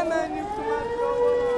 Hemen yıktılar.